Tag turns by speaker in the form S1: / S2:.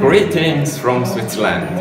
S1: Greetings from Switzerland.